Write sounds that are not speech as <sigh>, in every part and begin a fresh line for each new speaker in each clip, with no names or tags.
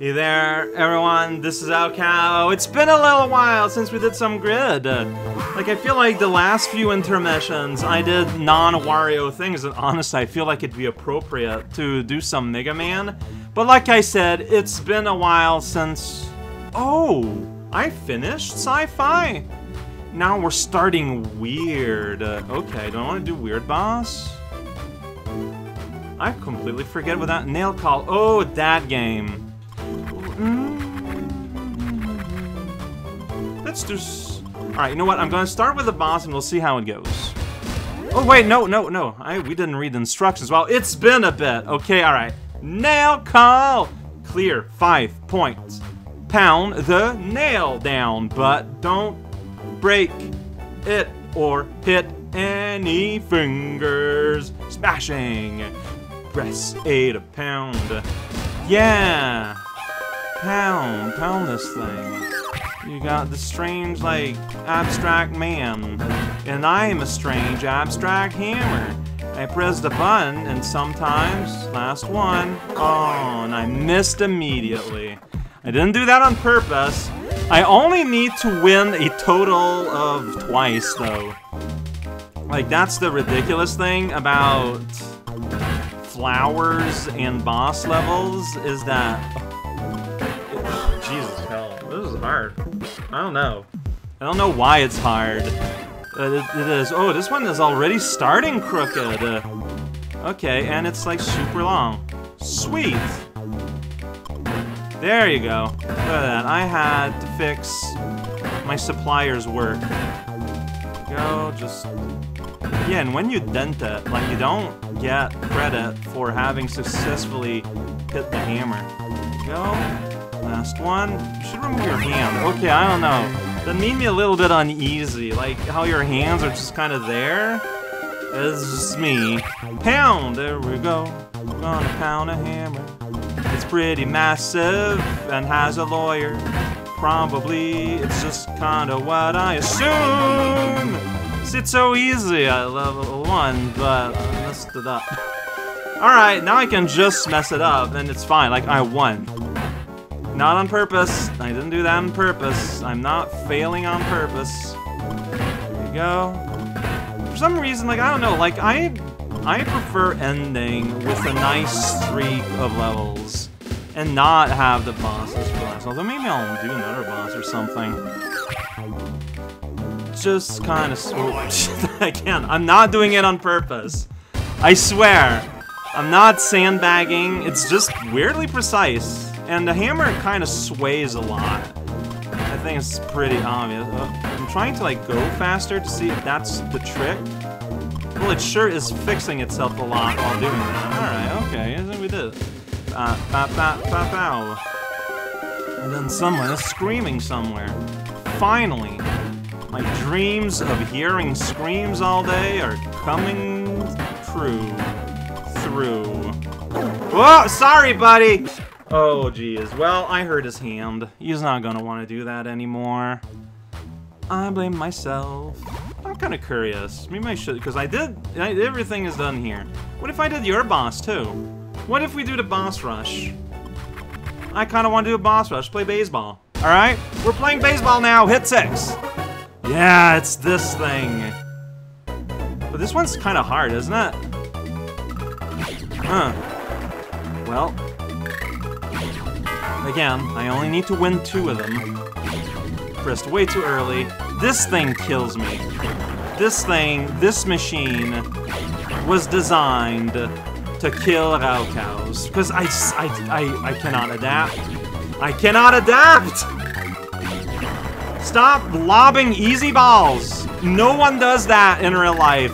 Hey there, everyone, this is raocow. It's been a little while since we did some grid. Like, I feel like the last few intermissions, I did non-Wario things, and honestly, I feel like it'd be appropriate to do some Mega Man. But like I said, it's been a while since... Oh, I finished Sci-Fi. Now we're starting Weird. Okay, do I want to do Weird Boss? I completely forget what that nail call. Oh, that game. Mm-hmm. Let's just... Alright, you know what? I'm gonna start with the boss and we'll see how it goes. Oh, wait, no, no, no. I, we didn't read the instructions. Well, it's been a bit. Okay, alright. Nail call! Clear five points. Pound the nail down, but don't break it or hit any fingers. Smashing. Press A to pound. Yeah! Pound, pound this thing. You got the strange, like, abstract man. And I am a strange, abstract hammer. I press the button, and sometimes, last one, oh, and I missed immediately. I didn't do that on purpose. I only need to win a total of twice, though. Like, that's the ridiculous thing about flowers and boss levels, is that... Jesus hell, this is hard. I don't know. I don't know why it's hard. Uh, it, it is. Oh, this one is already starting crooked. Uh, okay, and it's like super long. Sweet. There you go. Look at that. I had to fix my supplier's work. Go, just... Yeah, and when you dent it, like, you don't get credit for having successfully hit the hammer. Go. Last one. You should remove your hand. Okay, I don't know. That made me a little bit uneasy. Like, how your hands are just kind of there. It's just me. Pound! There we go. We're gonna pound a hammer. It's pretty massive and has a lawyer. Probably it's just kinda what I assume. It's so easy at level 1, but I messed it up. Alright, now I can just mess it up and it's fine. Like, I won. Not on purpose. I didn't do that on purpose. I'm not failing on purpose. There you go. For some reason, like, I don't know, like, I I prefer ending with a nice streak of levels and not have the bosses for last. Although maybe I'll do another boss or something. Just kind of... Oh, again, <laughs> I'm not doing it on purpose. I swear. I'm not sandbagging. It's just weirdly precise. And the hammer kind of sways a lot. I think it's pretty obvious. Uh, I'm trying to like go faster to see if that's the trick. Well, it sure is fixing itself a lot while doing that. Alright, okay, I think we did. Uh, ba, ba, ba, bow. And then someone is screaming somewhere. Finally! My dreams of hearing screams all day are coming true. Through. Whoa! Sorry, buddy! Oh, geez. Well, I hurt his hand. He's not gonna want to do that anymore. I blame myself. I'm kind of curious. Maybe I should, because I did, I, everything is done here. What if I did your boss, too? What if we do the boss rush? I kind of want to do a boss rush, play baseball. Alright? We're playing baseball now, hit six. Yeah, it's this thing. But this one's kind of hard, isn't it? Huh. Well, Again, I only need to win two of them. Pressed way too early. This thing kills me. This thing, this machine, was designed to kill raocows. Because I, I, I, I cannot adapt. I cannot adapt! Stop lobbing easy balls! No one does that in real life.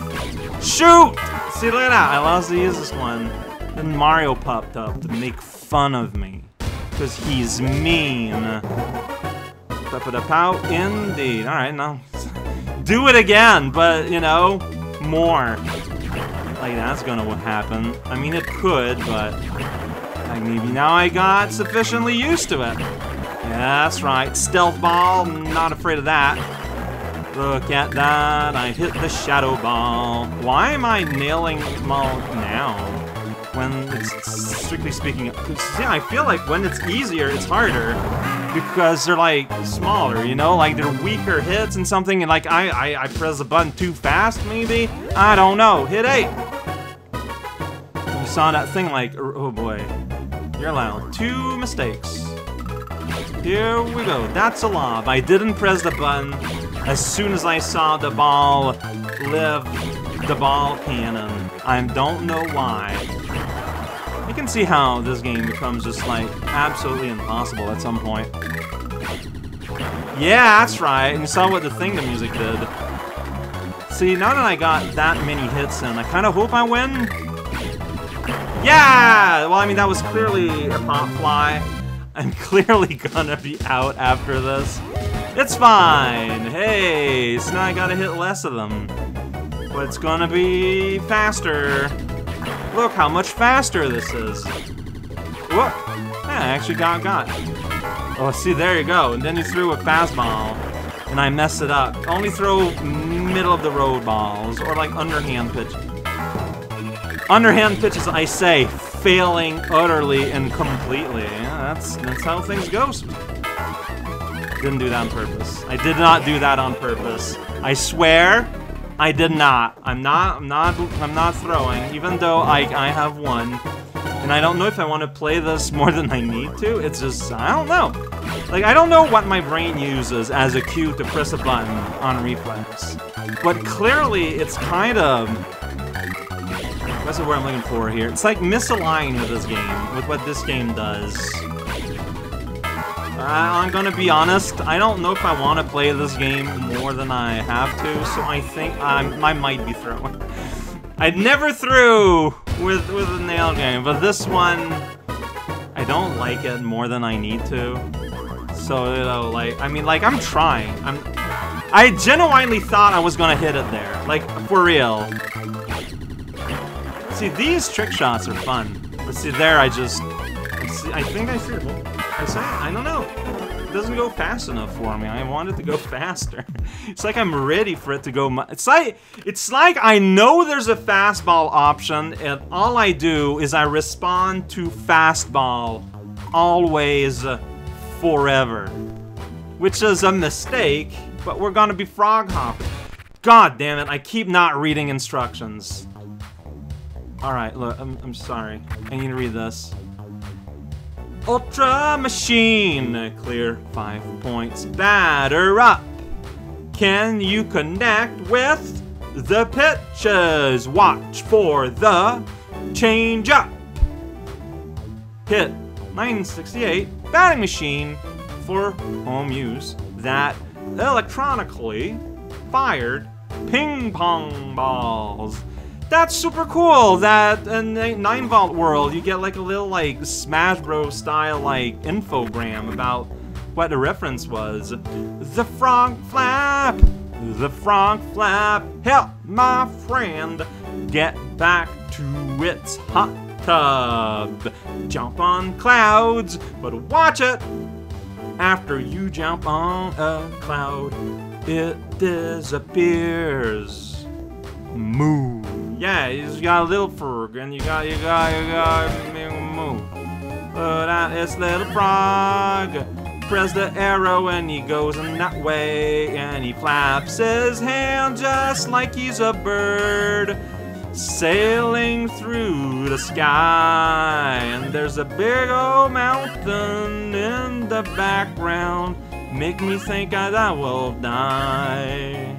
Shoot! See, look at that. I lost the easiest one. Then Mario popped up to make fun of me because he's mean. Pow, indeed. Alright, now <laughs> do it again, but, you know, more. Like, that's gonna happen. I mean, it could, but like, maybe now I got sufficiently used to it. Yeah, that's right. Stealth ball, not afraid of that. Look at that, I hit the shadow ball. Why am I nailing them now? When it's strictly speaking. Yeah, I feel like when it's easier, it's harder because they're like smaller, you know, like they're weaker hits and something. And like I, I, I press the button too fast, maybe. I don't know. Hit eight. You saw that thing like, er, oh boy, you're allowed two mistakes. Here we go. That's a lob. I didn't press the button as soon as I saw the ball live the ball cannon. I don't know why. You can see how this game becomes just like absolutely impossible at some point. Yeah, that's right. And you saw what the thing the music did. See, now that I got that many hits in, I kind of hope I win. Yeah! Well, I mean, that was clearly a pop fly. <laughs> I'm clearly gonna be out after this. It's fine. Hey, so now I gotta hit less of them. But it's gonna be faster. Look how much faster this is. What? Yeah, I actually got got. Oh, see, there you go. And then you threw a fastball, and I messed it up. Only throw middle of the road balls, or like underhand pitch. Underhand pitches, I say, failing utterly and completely. Yeah, that's that's how things go. Didn't do that on purpose. I did not do that on purpose. I swear, I did not. I'm not. I'm not. I'm not throwing, even though I I have one. And I don't know if I want to play this more than I need to. It's just, I don't know. Like, I don't know what my brain uses as a cue to press a button on reflex. But clearly, it's kind of... That's the word I'm looking for here? It's like misaligned with this game, with what this game does. Uh, I'm gonna be honest, I don't know if I want to play this game more than I have to, so I think I'm, I might be throwing. <laughs> I never threw with with a nail game, but this one, I don't like it more than I need to. So, you know, like, I mean, like, I'm trying. I'm, I genuinely thought I was gonna hit it there. Like, for real. See, these trick shots are fun. But see, there I just... I, see, I think I see. I say I don't know. It doesn't go fast enough for me. I want it to go <laughs> faster. it's like I'm ready for it to go. It's like it's like I know there's a fastball option, and all I do is I respond to fastball always, uh, forever, which is a mistake. But we're gonna be frog hopping. God damn it! I keep not reading instructions. All right, look, I'm, I'm sorry. I need to read this. Ultra Machine. Clear five points. Batter up. Can you connect with the pitches? Watch for the change up. Hit 968 batting machine for home use that electronically fired ping pong balls that's super cool that in 9-Volt world you get like a little like Smash Bros style like infogram about what the reference was. The frog flap, the frog flap, help my friend get back to its hot tub. Jump on clouds, but watch it. After you jump on a cloud, it disappears. Move. Yeah, you got a little frog, and you got, you got, you got, move. But out this little frog, press the arrow and he goes in that way, and he flaps his hand just like he's a bird, sailing through the sky. And there's a big old mountain in the background, make me think I, I will die.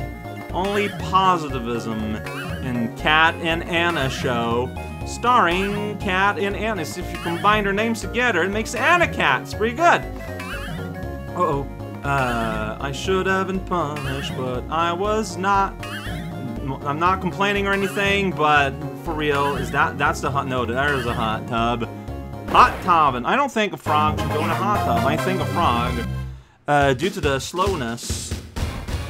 Only positivism Kat and Ana show, starring Kat and Ana. So if you combine their names together, it makes Ana Kat. It's pretty good. Uh oh. Uh, I should have been punished, but I was not. I'm not complaining or anything, but for real, is that that's the hot? No, there's a hot tub. Hot tub, and I don't think a frog should go in a hot tub. I think a frog, uh, due to the slowness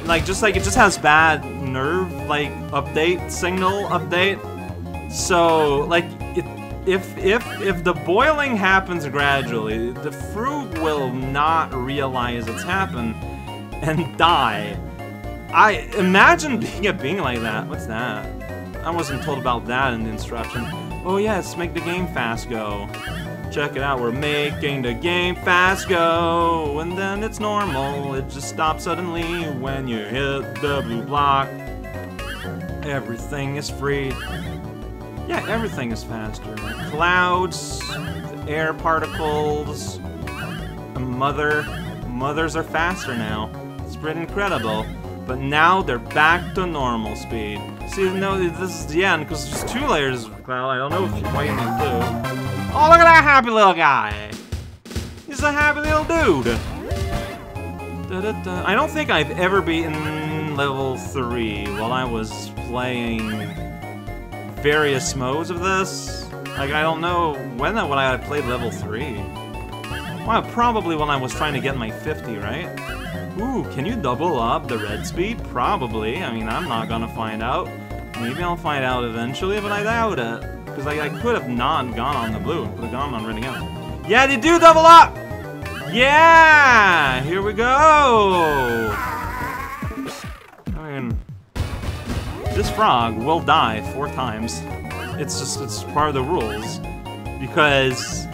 like, just like, it just has bad nerve, like, update, signal update. So, like, it, if, if, if the boiling happens gradually, the fruit will not realize it's happened and die. I imagine <laughs> being a being like that. What's that? I wasn't told about that in the instruction. Oh yes, make the game fast go. Check it out, we're making the game fast go. And then it's normal, it just stops suddenly when you hit the blue block. Everything is free. Yeah, everything is faster. Clouds, air particles, mother. Mothers are faster now. It's pretty incredible. But now they're back to normal speed. See, no, this is the end because there's two layers of cloud. I don't know if you, why you need two. Oh, look at that happy little guy. He's a happy little dude. Da -da -da. I don't think I've ever beaten level 3 while I was playing various modes of this. Like, I don't know when, that when I played level 3. Well, probably when I was trying to get my 50, right? Ooh, can you double up the red speed? Probably. I mean, I'm not gonna find out. Maybe I'll find out eventually, but I doubt it. Because I, I could have not gone on the blue. Could have gone on red again. Yeah, they do double up! Yeah! Here we go! I mean, this frog will die four times. It's just, it's part of the rules. Because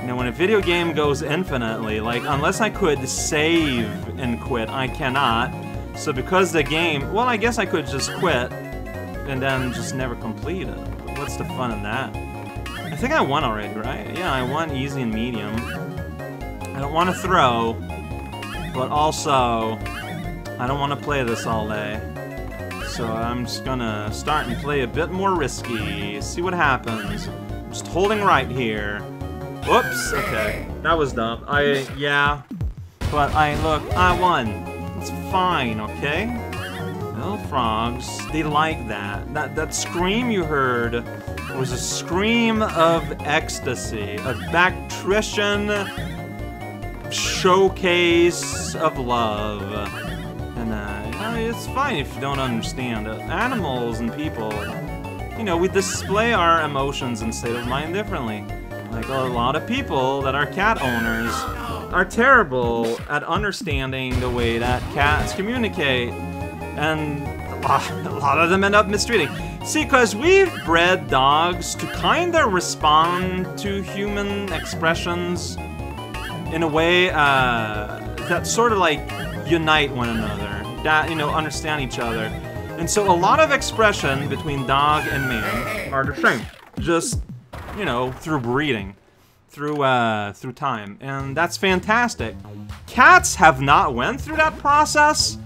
you know, when a video game goes infinitely, like, unless I could save and quit, I cannot. So because the game, well, I guess I could just quit and then just never complete it. What's the fun in that? I think I won already, right? Yeah, I won easy and medium. I don't want to throw, but also, I don't want to play this all day. So I'm just gonna start and play a bit more risky, see what happens. I'm just holding right here. Whoops, okay. That was dumb. I, yeah. But I, look, I won. It's fine, okay? Little frogs, they like that. That, that scream you heard was a scream of ecstasy. A Bactrician showcase of love. And, uh, it's fine if you don't understand. Uh, animals and people, you know, we display our emotions and state of mind differently. Like a lot of people that are cat owners are terrible at understanding the way that cats communicate. And a lot of them end up mistreating. See, because we've bred dogs to kind of respond to human expressions in a way uh, that sort of like unite one another, that, you know, understand each other. And so a lot of expression between dog and man are the same. Just you know, through breeding, through uh, through time, and that's fantastic. Cats have not went through that process,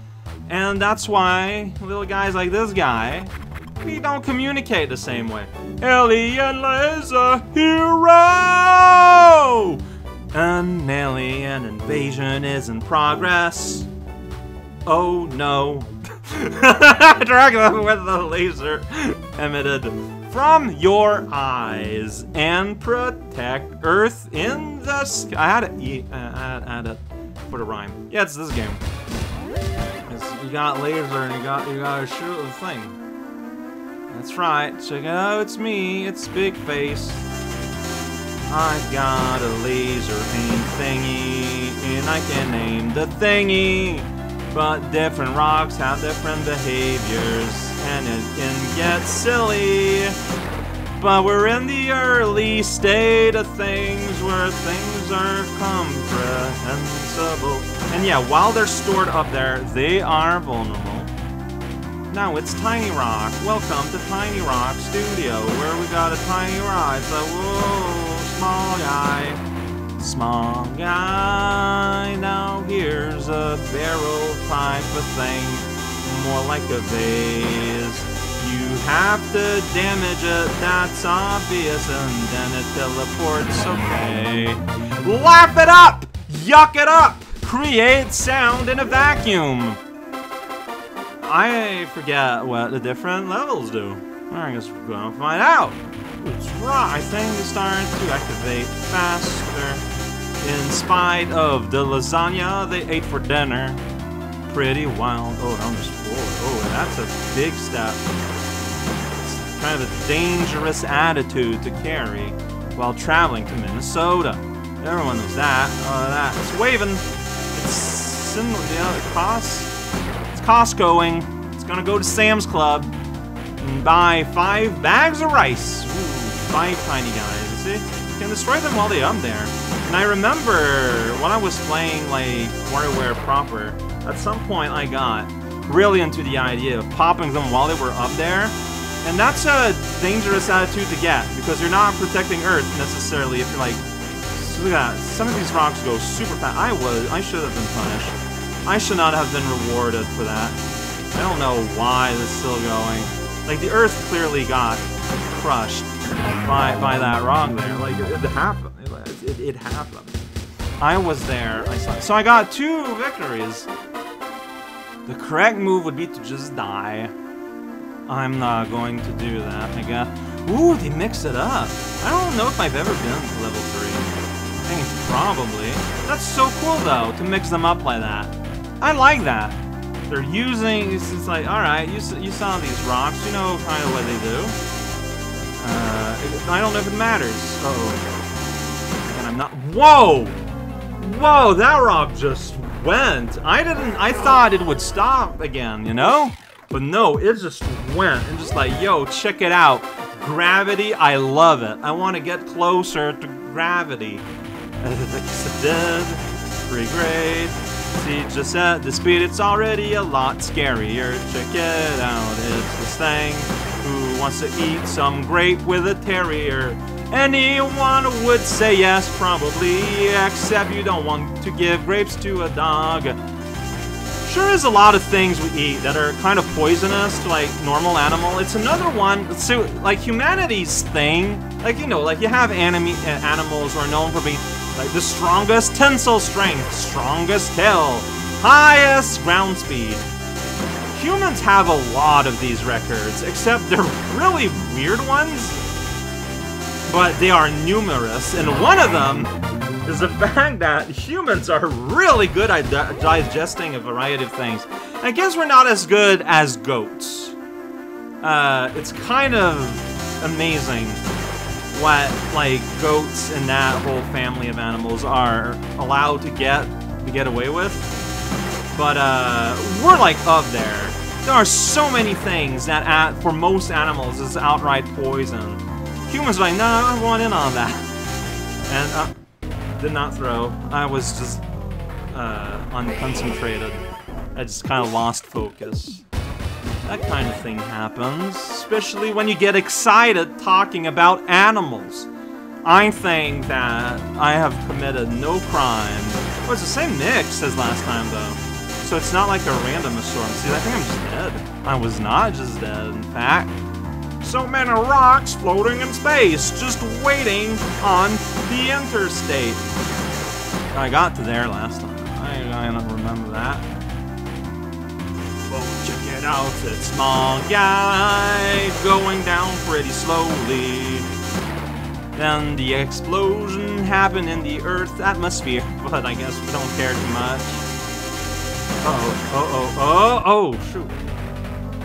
and that's why little guys like this guy, we don't communicate the same way. Alien laser hero! An alien invasion is in progress. Oh no. <laughs> Dracula with the laser emitted from your eyes and protect Earth in the sky. I had it. Uh, I had, it for the rhyme. Yeah, it's this game. You got laser and you got you got to shoot the thing. That's right. Check it out. It's me. It's Big Face. I got a laser aim thingy, and I can aim the thingy. But different rocks have different behaviors and it can get silly. But we're in the early state of things where things are comprehensible. And yeah, while they're stored up there, they are vulnerable. Now it's Tiny Rock. Welcome to Tiny Rock Studio, where we got a tiny rock. It's a whoa, small guy. Small guy. Now here's a barrel type of thing more like a vase. You have to damage it, that's obvious, and then it teleports, okay. Laugh it up! Yuck it up! Create sound in a vacuum! I forget what the different levels do. I guess we're gonna find out. It's right. I think it's starting to activate faster. In spite of the lasagna they ate for dinner pretty wild. Oh, down this floor. Oh, that's a big step. It's kind of a dangerous attitude to carry while traveling to Minnesota. Everyone knows that. Oh, that. It's waving. It's. Yeah, it costs. It's Costcoing. It's gonna go to Sam's Club and buy five bags of rice. Ooh, five tiny guys, you see? Can destroy them while they're up there. And I remember when I was playing, like, WarioWare proper, at some point I got really into the idea of popping them while they were up there. And that's a dangerous attitude to get, because you're not protecting Earth necessarily if you're like, look at that, some of these rocks go super fast. I was, I should have been punished. I should not have been rewarded for that. I don't know why this is still going. Like, the Earth clearly got crushed by, by that rock there. Like, it, it happened. It, it, it, happened. I was there. I saw So I got two victories. The correct move would be to just die. I'm not going to do that, I guess. Ooh, they mix it up. I don't know if I've ever been to level 3. I think probably. That's so cool, though, to mix them up like that. I like that. They're using, it's, like, alright, you, you saw these rocks, you know kind of what they do. Uh, I don't know if it matters. Uh oh And I'm not, whoa! Whoa, that rock just went. I didn't, I thought it would stop again, you know? But no, it just went and just like, yo, check it out. Gravity, I love it. I want to get closer to gravity. Did. Pretty great. See, just at the speed, it's already a lot scarier. Check it out, it's this thing who wants to eat some grape with a terrier. Anyone would say yes, probably, except you don't want to give grapes to a dog. Sure is a lot of things we eat that are kind of poisonous to, like, normal animal. It's another one, so, like, humanity's thing, like, you know, like, you have anime, uh, animals who are known for being, like, the strongest tensile strength, strongest tail, highest ground speed. Humans have a lot of these records, except they're <laughs> really weird ones, but they are numerous, and one of them is the <laughs> fact that humans are really good at di digesting a variety of things. I guess we're not as good as goats. Uh, it's kind of amazing what, like, goats and that whole family of animals are allowed to get to get away with. But, uh, we're, like, up there. There are so many things that, at, for most animals, is outright poison. Humans are like, no, I want in on that. <laughs> And, uh, did not throw. I was just uh, unconcentrated. I just kind of lost focus. That kind of thing happens, especially when you get excited talking about animals. I think that I have committed no crime. Well, it's the same mix as last time, though. So it's not like a random storm. See, I think I'm just dead. I was not just dead, in fact. So many rocks floating in space, just waiting on the interstate. I got to there last time. I, I don't remember that. Oh, check it out, it's small guy going down pretty slowly. Then the explosion happened in the Earth atmosphere, but I guess we don't care too much. Oh, oh, oh, oh, oh, shoot.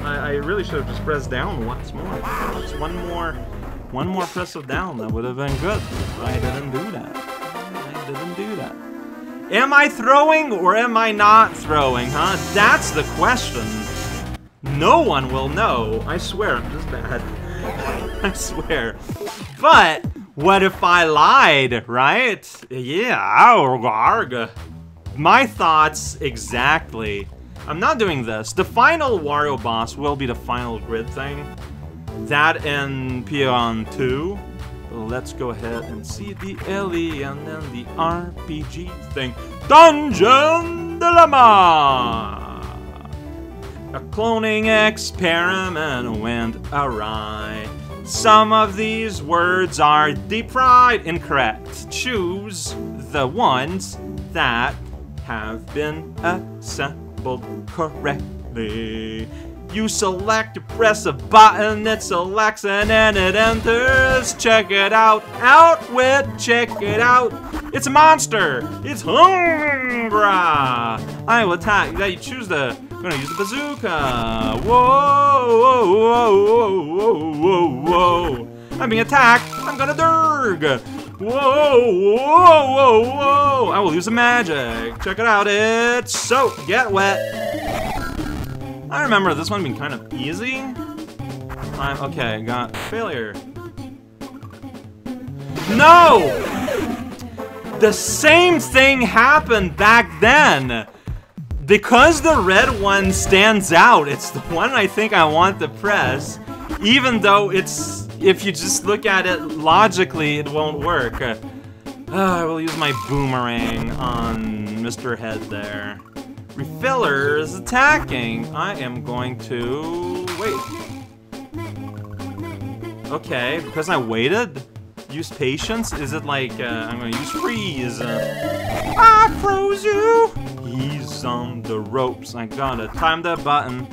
I, I really should have just pressed down once more. Just one more, one more press of down. That would have been good. I didn't do that. Am I throwing or am I not throwing, huh? That's the question. No one will know. I swear, I'm just bad. <laughs> I swear. But, what if I lied, right? Yeah, arg. My thoughts exactly. I'm not doing this. The final Wario boss will be the final grid thing. That and Pyoro 2. Let's go ahead and see the alien and the RPG thing. Dungeon Dilemma! A cloning experiment went awry. Some of these words are deep fried incorrect. Choose the ones that have been assembled correctly. You select, press a button that selects and then it enters. Check it out, out with, check it out. It's a monster. It's Humbra. I will attack. Yeah, you choose the. I'm gonna use the bazooka. Whoa, whoa, whoa, whoa, whoa, whoa. I'm being attacked. I'm gonna derg. Whoa, whoa, whoa, whoa! I will use the magic. Check it out, it's soap. Get wet. I remember this one being kind of easy. I'm, okay, got failure. No! The same thing happened back then. Because the red one stands out, it's the one I think I want to press. Even though it's, if you just look at it logically, it won't work. Uh, I will use my boomerang on Mr. Head there. Refiller is attacking. I am going to... wait. Okay, because I waited? Use patience? Is it like, uh, I'm gonna use freeze? Uh, I froze you! He's on the ropes. I gotta time the button.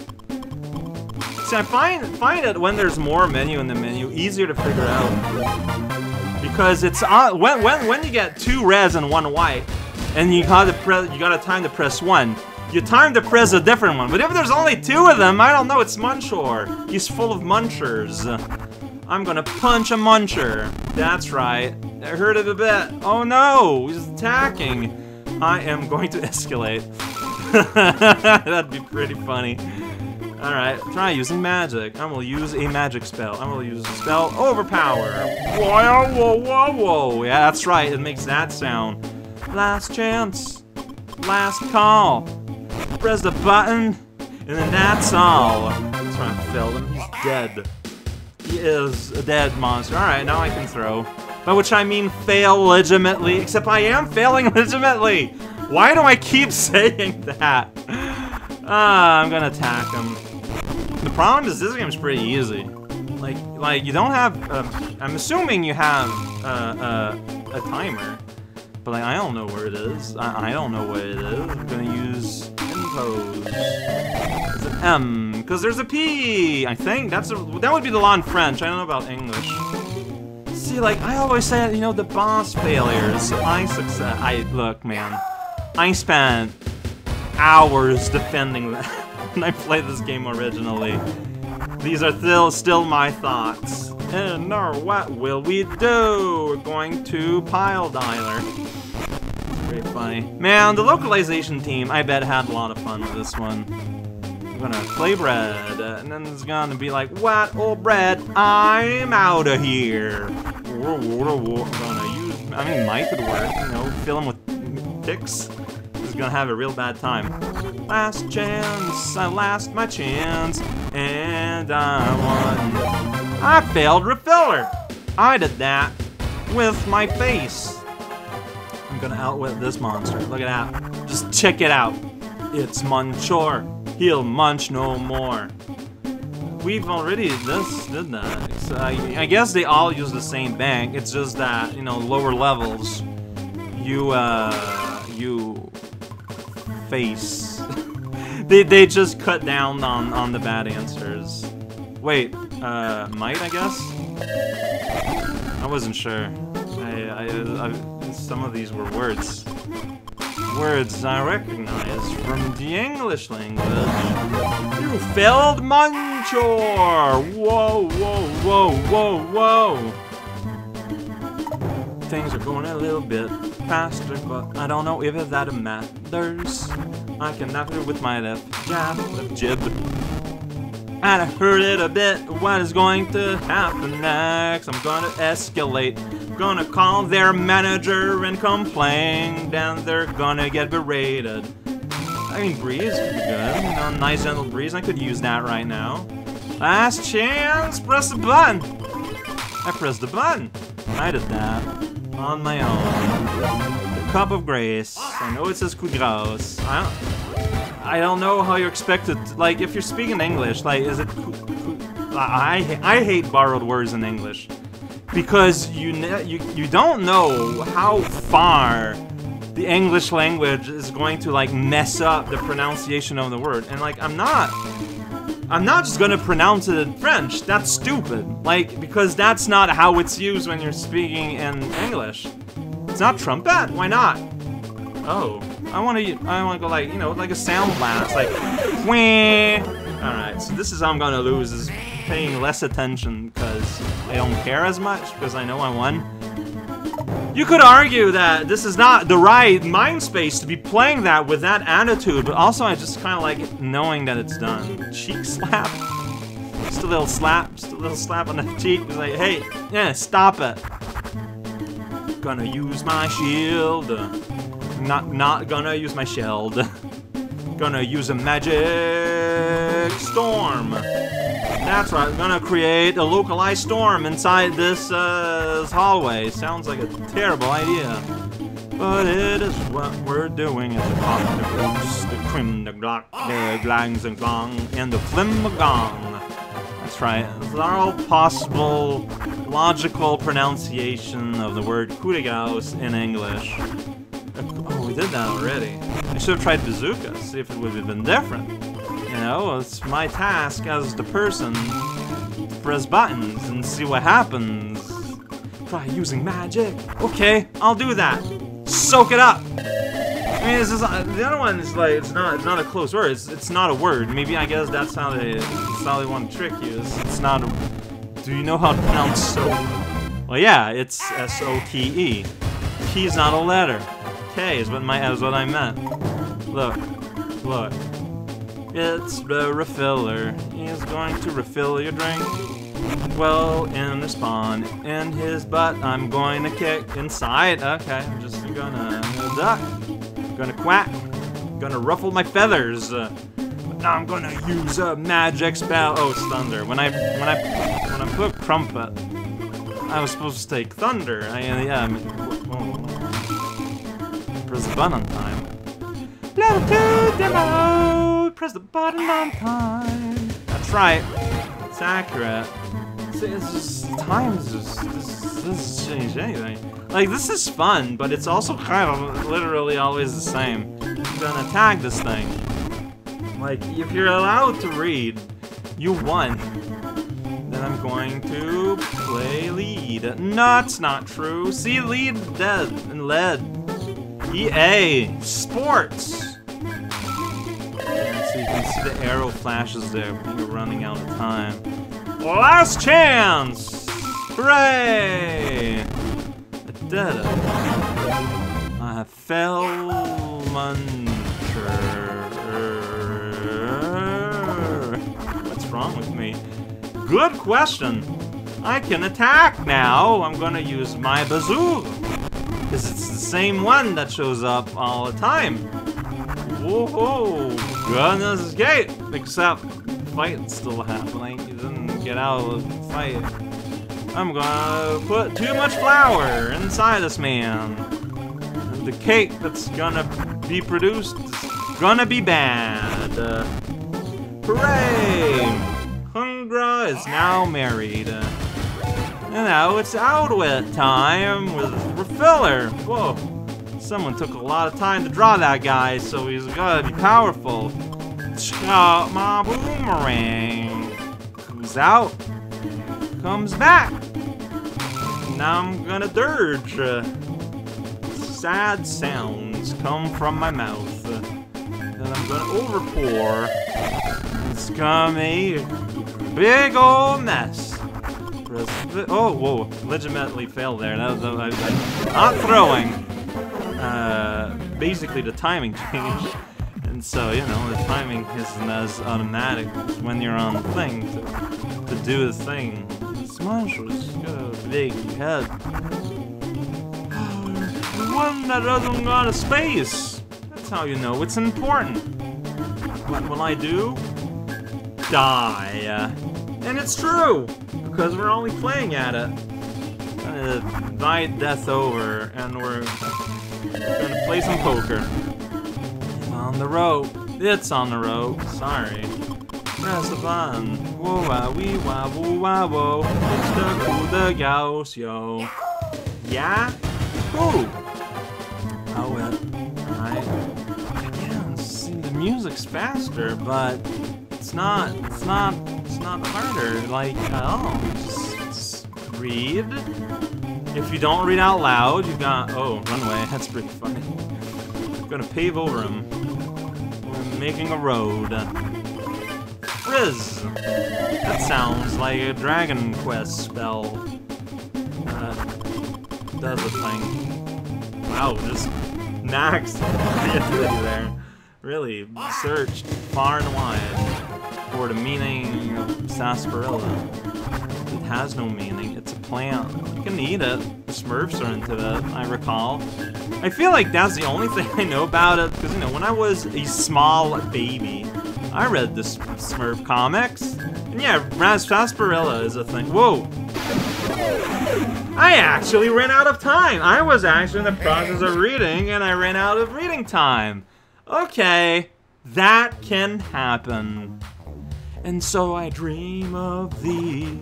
See, I find, find it when there's more menu in the menu easier to figure out. Because it's on, when, when, when you get two reds and one white, and you gotta press, you gotta time to press one, you time to press a different one. But if there's only two of them, I don't know, it's Munchor. He's full of munchers. I'm gonna punch a muncher. That's right. I heard it a bit. Oh no, he's attacking. I am going to <laughs> escalate. <laughs> That'd be pretty funny. Alright, try using magic. I will use a magic spell. I will use a spell Overpower. Whoa, whoa, whoa, whoa. Yeah, that's right. It makes that sound. Last chance. Last call. Press the button, and then that's all. That's trying to fill him. He's dead. He is a dead monster. Alright, now I can throw. By which I mean fail legitimately, except I am failing <laughs> legitimately! Why do I keep <laughs> saying that? Ah, I'm gonna attack him. The problem is this game's pretty easy. Like, like you don't have, uh, I'm assuming you have uh, uh, a timer. But like, I don't know where it is. I, I don't know what it is. I'm gonna use impose. It's an M, because there's a P, I think. That's a, that would be the law in French. I don't know about English. See, like, I always say, you know, the boss failures. I success. I, look, man. I spent hours defending that <laughs> when I played this game originally. These are still, still my thoughts. And now, what will we do? We're going to Pile Dialer. Very funny. Man, the localization team, I bet, had a lot of fun with this one. I'm gonna play bread, and then it's gonna be like, what, old bread, I'm out of here. I'm gonna use, I mean, might could work, you know, fill him with ticks. Gonna have a real bad time. Last chance, I lost my chance, and I won. I failed refiller. I did that with my face. I'm gonna outwit this monster. Look at that. Just check it out. It's Munchor. He'll munch no more. We've already this did that. So I, I guess they all use the same bank. It's just that you know lower levels. You uh you face. <laughs> they they just cut down on on the bad answers. Wait, uh, might I guess? I wasn't sure. I, I, I some of these were words. Words I recognize from the English language. You failed Munchor! Whoa, whoa, whoa, whoa, whoa! Things are going a little bit faster, but I don't know if that matters. I can it with my left jab, left jib. And I heard it a bit. What is going to happen next? I'm gonna escalate. Gonna call their manager and complain. Then they're gonna get berated. I mean, breeze could be good. You know, nice gentle breeze. I could use that right now. Last chance. Press the button. I pressed the button. I did that on my own. The cup of grace. I know it says coup gross. I don't, I don't know how you're expected. To, like, if you're speaking English, like, is it? I I hate borrowed words in English because you you you don't know how far the English language is going to like mess up the pronunciation of the word. And like, I'm not. I'm not just gonna pronounce it in French. That's stupid. Like, because that's not how it's used when you're speaking in English. It's not trumpet. Why not? Oh, I want to. I want to go like you know, like a sound blast, like. Wah. All right, so this is I'm gonna lose. Is paying less attention because I don't care as much because I know I won. You could argue that this is not the right mind space to be playing that with that attitude, but also I just kind of like knowing that it's done. Cheek slap. Just a little slap, just a little slap on the cheek. It's like, hey, yeah, stop it. Gonna use my shield. Not not gonna use my shield. gonna use a magic storm. That's right, we're gonna create a localized storm inside this uh, hallway. Sounds like a terrible idea. But it is what we're doing at the cock, the goose, the crim, the glock, the glangs and glong, and the flimagong. That's right, those are all possible logical pronunciation of the word Kudigaus in English. Oh, we did that already. I should have tried Bazooka, see if it would have been different. Know, it's my task as the person press buttons and see what happens. Try using magic. Okay, I'll do that. Soak it up. I mean, is uh, the other one is like it's not it's not a close word. It's it's not a word. Maybe I guess that's how they that's how they want to trick you. It's, it's not. A, do you know how to pronounce soap? Well, yeah, it's S O T E. T is not a letter. K is what my is what I meant. Look, look. It's the refiller. He's going to refill your drink. Well, in the spawn, in his butt, I'm going to kick inside. Okay, I'm just gonna duck, gonna quack, gonna ruffle my feathers. But now I'm gonna use a magic spell. Oh, it's thunder. When I when I when I put crumpet, I was supposed to take thunder. I yeah. I. Press the button on time. Two demo. Press the button on time. That's right. It's accurate. It's, it's just times just this this change anything. Like this is fun, but it's also kind of literally always the same. I'm gonna tag this thing. Like if you're allowed to read, you won. Then I'm going to play lead. No, it's not true. See, lead dead and led. EA Sports. So you can see the arrow flashes there when you're running out of time. Last chance! Hooray! I did it. I fell muncher. What's wrong with me? Good question. I can attack now. I'm gonna use my bazooka. Because it's same one that shows up all the time. Whoa, goodness gate! Except fight's still happening. You didn't get out of the fight. I'm gonna put too much flour inside this man. The cake that's gonna be produced is gonna be bad. Uh, hooray! Hungra is now married. And now it's Outwit time with Refiller. Whoa. Someone took a lot of time to draw that guy, so he's gotta be powerful. Shot my boomerang. Comes out. Comes back. Now I'm gonna dirge. Uh, sad sounds come from my mouth. Uh, then I'm gonna overpour. It's gonna be a big old mess. Oh, whoa, legitimately failed there. That was, not throwing. Uh, basically the timing <laughs> changed. And so, you know, the timing isn't as automatic when you're on the thing to, to do the thing. Smash was got a big head. <sighs> one that doesn't go to space. That's how you know it's important. What will I do? Die. And it's true! Because we're only playing at it. Uh, divide death over, and we're gonna play some poker. On the rope. It's on the rope. Sorry. Press the button. Whoa wah wee wah woo wah whoa. It's the cool the gauss, yo. Yeah? Who? Oh well. Alright. Again, see the music's faster, but it's not it's not not harder, like, at all. Just, read. If you don't read out loud, you've got... Oh, runway. That's pretty funny. I'm gonna pave over him. We're making a road. Frizz! That sounds like a Dragon Quest spell. Uh, does the thing. Wow, just maxed <laughs> the there. Really searched far and wide for the meaning of sarsaparilla. It has no meaning. It's a plant. You can eat it. Smurfs are into it, I recall. I feel like that's the only <laughs> thing I know about it, because, you know, when I was a small baby, I read the Smurf comics. And yeah, Raz Sarsaparilla is a thing. Whoa! I actually ran out of time! I was actually in the process of reading, and I ran out of reading time. Okay, that can happen. And so I dream of thee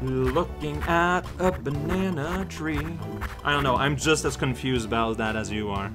Looking at a banana tree I don't know, I'm just as confused about that as you are.